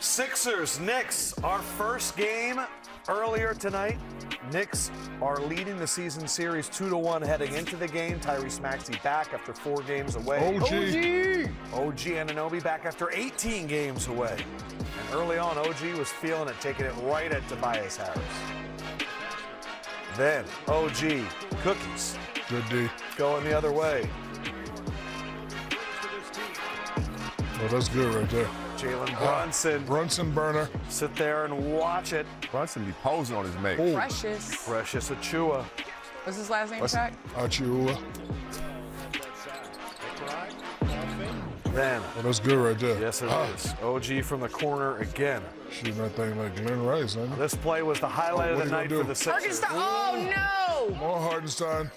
Sixers, Knicks, our first game earlier tonight. Knicks are leading the season series 2 to 1 heading into the game. Tyrese Maxey back after four games away. OG. OG Anunoby back after 18 games away. And early on, OG was feeling it, taking it right at Tobias Harris. Then OG Cookies Good D. going the other way. Oh, that's good right there. Jalen Brunson Brunson burner. sit there and watch it. Brunson be posing on his mate. Precious. Precious Achiuwa. What's his last name, What's- Shaq? Achiuwa. Then, Oh, that's good right there. yes it Ah, is. OG from the corner again. Shooting that thing like Glen Rice, huh? This play was the highlight Oh, of the he night gonna for the Sixers. Hartenstein. Oh, no. More Hartenstein.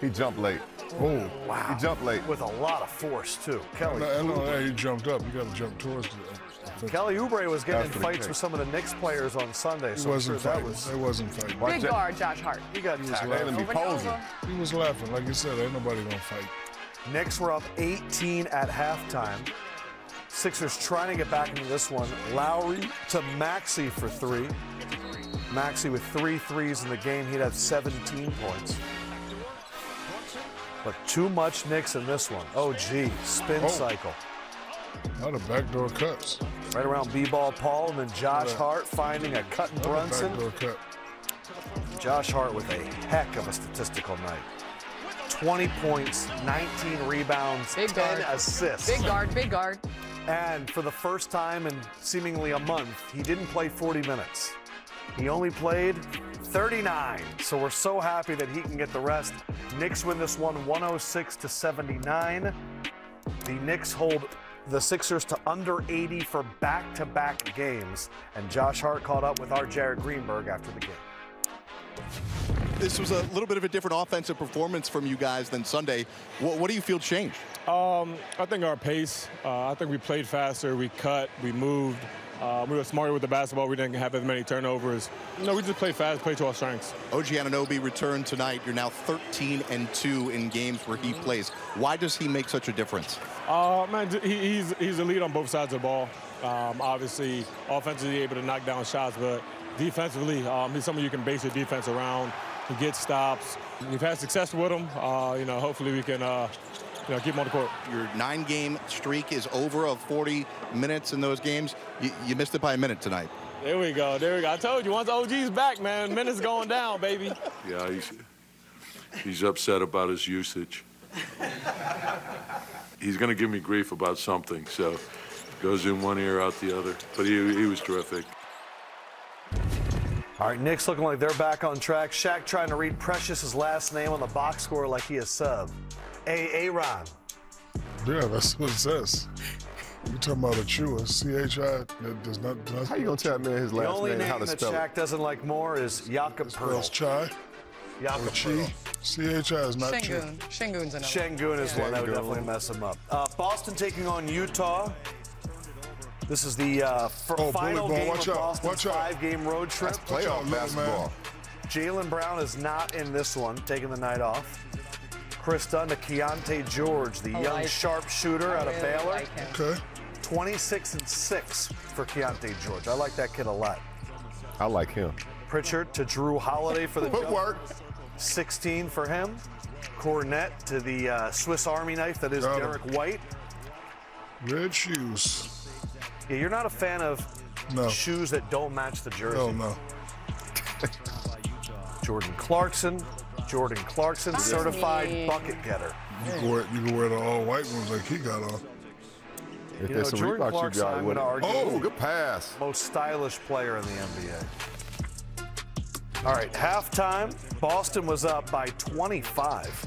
He jumped late. Oh. Wow. He jumped late. With a lot of force, too. Kelly. No, I know that he jumped up. You got to jump towards the. Uh, the Kelly Oubre was getting in fights with some of the Knicks players on Sunday, so I'm wasn't sure that fighting. was. They wasn't fighting. Big that. guard, Josh Hart. He got tackled. Jalen be Over and posing. He was laughing. Like you said, ain't nobody going to fight. Knicks were up 18 at halftime. Sixers trying to get back into this one. Lowry to Maxey for three. Maxey with three threes in the game. He'd have 17 points. But too much Knicks in this one. Oh, gee. Spin Oh. cycle. A lot of backdoor cuts. Right around B-ball Paul and then Josh Yeah. Hart finding a cut and A lot Brunson. backdoor cut. Josh Hart with a heck of a statistical night. 20 points, 19 rebounds, Big 10 guard. assists. Big guard, big guard. And for the first time in seemingly a month, he didn't play 40 minutes. He only played 39. So we're so happy that he can get the rest. Knicks win this one 106 to 79. The Knicks hold the Sixers to under 80 for back-to-back games. And Josh Hart caught up with our Jared Greenberg after the game. This was a little bit of a different offensive performance from you guys than Sunday. What, what do you feel changed? Um, I think our pace. Uh, I think we played faster. We cut. We moved. Uh, we were smarter with the basketball. We didn't have as many turnovers. No, we just played fast, played to our strengths. OG Anunoby returned tonight. You're now 13 and 2 in games where he plays. Why does he make such a difference? Uh, man, he, he's he's a lead on both sides of the ball. Um, obviously, offensively able to knock down shots, but defensively, um, he's someone you can base your defense around. He gets stops. We've had success with him. Uh, you know, hopefully we can, you know, keep him on the court. Your nine game streak is over of 40 minutes in those games. You, you missed it by a minute tonight. There we go. There we go. I told you, once OG's back, man, minutes going down, baby. Yeah, he's, he's upset about his usage. He's going to give me grief about something, so goes in one ear, out the other. But he, he was terrific. All right, Knicks looking like they're back on track. Shaq trying to read Precious's last name on the box score like he is sub. A. Aaron. Yeah, that's what it says. You talking about Achiuwa? C H I. That does not. Does How are you gonna tell me his The last only name and name how to that Shaq it? doesn't like more is Jakob Pearl. spells Chai Jakob Chi? Pearl. C H I is not Chi. Sengun. Sengun's another. Sengun is one that would definitely mess him up. Uh, Boston taking on Utah. This is the uh, f- Oh, final game Watch of out. Boston's Watch out. five-game road trip. That's playoff basketball. Jaylen Brown is not in this one, taking the night off. Kris Dunn to Keyonte George, the I young like- sharpshooter I out of really Baylor. like. Okay. 26 and 6 for Keyonte George. I like that kid a lot. I like him. Pritchard to Jrue Holiday for the. Footwork. 16 for him. Kornet to the uh, Swiss Army knife that is Got him. Derrick White. Red shoes. Yeah, you're not a fan of No. shoes that don't match the jersey. Hell no. Jordan Clarkson. Jordan Clarkson, certified me. bucket getter. You can wear, you can wear the all white ones like he got on. If You know, some Jordan Reebok shoe Clarkson, guy I'm with it. gonna argue- Oh, good pass. Most stylish player in the NBA. All right, halftime. Boston was up by 25.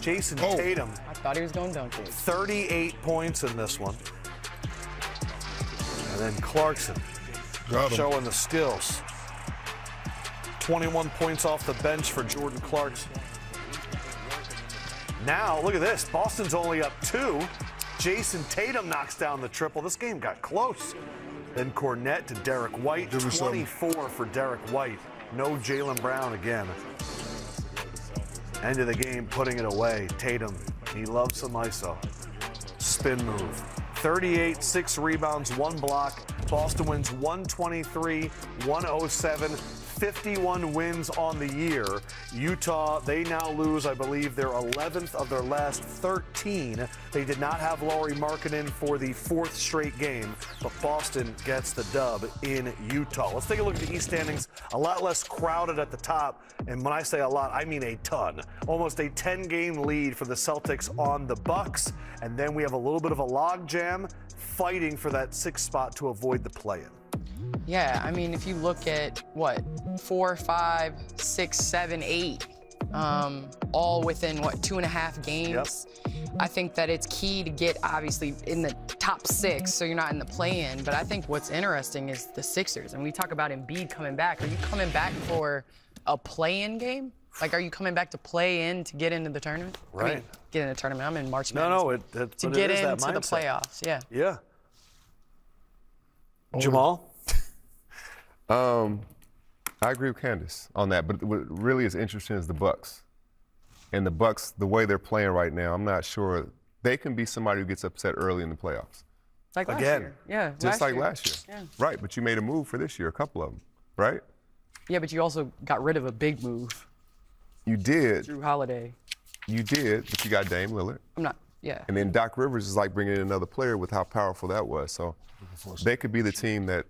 Jayson Oh. Tatum, I thought he was going dunk it. 38 points in this one. And then Clarkson Got showing the skills. 21 points off the bench for Jordan Clarkson. Now, look at this. Boston's only up two. Jayson Tatum knocks down the triple. This game got close. Then Kornet to Derrick White. Give me 24 for Derrick White. No Jaylen Brown again. End of the game, putting it away. Tatum, he loves some ISO. Spin move. 38, six rebounds, one block. Boston wins 123, 107. 51 wins on the year. Utah, they now lose, I believe, their 11th of their last 13. They did not have Lauri Markkanen for the fourth straight game, but Boston gets the dub in Utah. Let's take a look at the East standings. A lot less crowded at the top, and when I say a lot, I mean a ton. Almost a 10-game lead for the Celtics on the Bucks, and then we have a little bit of a logjam fighting for that sixth spot to avoid the play-in. Yeah, I mean, if you look at what, four, five, six, seven, eight, um, all within what, two and a half games, I think that it's key to get obviously in the top six so you're not in the play in. But I think what's interesting is the Sixers. And we talk about Embiid coming back. Are you coming back for a play in game? Like, are you coming back to play in to get into the tournament? I mean, Right. get in the tournament. I'm in March No, Madness. no, it, it, to get it is that into the playoffs. Yeah. Yeah. Jamal? Um, I agree with Candace on that, but what really is interesting is the Bucks. And the Bucks, the way they're playing right now, I'm not sure they can be somebody who gets upset early in the playoffs, Like last Again. year. Yeah. just like year. last year. Yeah. Right, but you made a move for this year, a couple of them, right? Yeah, but you also got rid of a big move, You did, Jrue Holiday. you did, but you got Dame Lillard. I'm not. Yeah. And then Doc Rivers is like bringing in another player with how powerful that was. So they could be the team that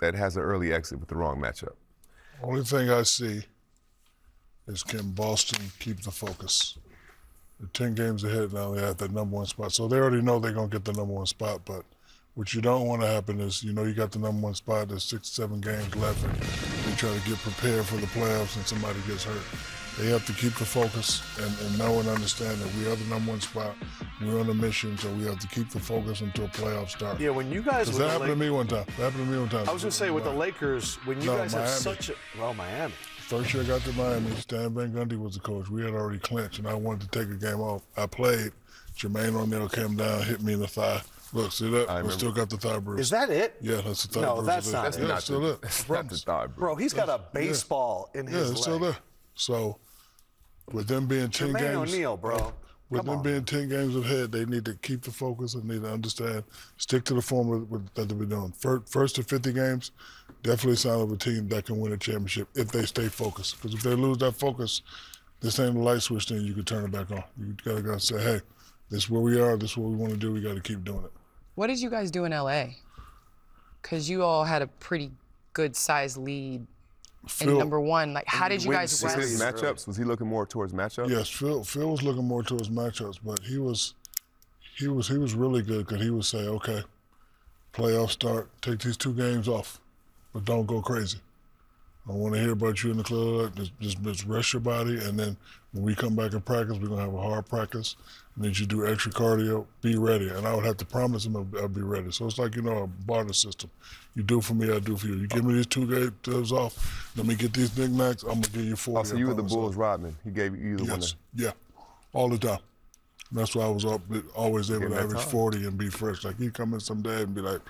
that has an early exit with the wrong matchup. Only thing I see is can Boston keep the focus? They're 10 games ahead now. They have that number one spot. So they already know they're going to get the number one spot. But what you don't want to happen is, you know, you got the number one spot. There's six, seven games left. Try to get prepared for the playoffs and somebody gets hurt. They have to keep the focus and, and know and understand that we are the number one spot. We're on a mission, so we have to keep the focus until playoffs start. Yeah, when you guys Because that happened to me one time. That happened to me one time. I was gonna say with the Lakers, when you No, guys have such a well, Miami. First year I got to Miami, Stan Van Gundy was the coach. We had already clinched, and I wanted to take a game off. I played. Jermaine O'Neal came down, hit me in the thigh. Look, see that? I, remember. still got the thigh bruise. Is that it? Yeah, that's the thigh No, bruise. that's It is. not That's it. Yeah, not it's still the, there. that's not Promise. the thought, bro. Bro, he's got a baseball in Yeah, his it's leg. still there. So, with them being 10 Jermaine games. O'Neal, bro. With Come them on. being 10 games ahead, they need to keep the focus and need to understand, stick to the formula with- that they've been doing. First, first to 50 games, definitely sign of a team that can win a championship if they stay focused. Because if they lose that focus, this ain't a light switch thing you can turn it back on. You gotta, gotta say, hey, this is where we are, this is what we want to do, we gotta keep doing it. What did you guys do in LA? Because you all had a pretty good sized lead in number one. Like, how did you guys six Was his matchups? Was he looking more towards matchups? Yes, Phil. Phil was looking more towards matchups, but he was, he was, he was really good because he would say, "Okay, playoff start, take these two games off, but don't go crazy. I want to hear about you in the club. Just, just, just rest your body, and then when we come back in practice, we're gonna have a hard practice. And then you do extra cardio. Be ready, and I would have to promise him I'd, I'll be ready. So it's like you know a barter system. You do for me, I do for you. You give me these two games off, let me get these knickknacks. I'm gonna give you four. Oh, so you were the Bulls Rodman. He gave you the one. Yes. to- Yeah. All the time. That's why I was up, always able to average time. 40 and be fresh. Like, you come in some day and be like,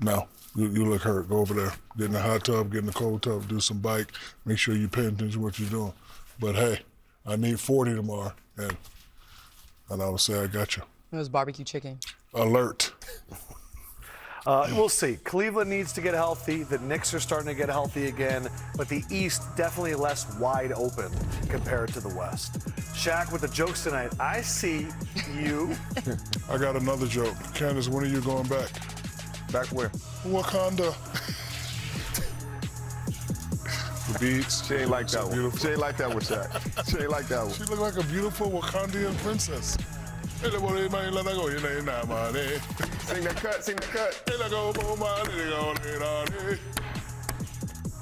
no, you, you look hurt. Go over there. Get in the hot tub, get in the cold tub, do some bike. Make sure you pay attention to what you're doing. But hey, I need 40 tomorrow. And, and I would say, I got you. It was barbecue chicken. Alert. Uh, we'll see. Cleveland needs to get healthy. The Knicks are starting to get healthy again, but the East definitely less wide open compared to the West. Shaq with the jokes tonight. I see you. I got another joke. Candace, when are you going back? Back where? Wakanda. the beats. She ain't like that one. Beautiful. She ain't like that one, Shaq. She ain't like that one. She looked like a beautiful Wakandian princess. Ele bole mai la na go ina ina mane. Sing that cut. Sing that cut. Ele go bo mane de go le na ne.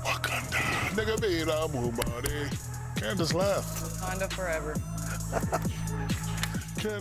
Wakanda, nigga be la mu mane. Candace laughed. Honda forever. Candace.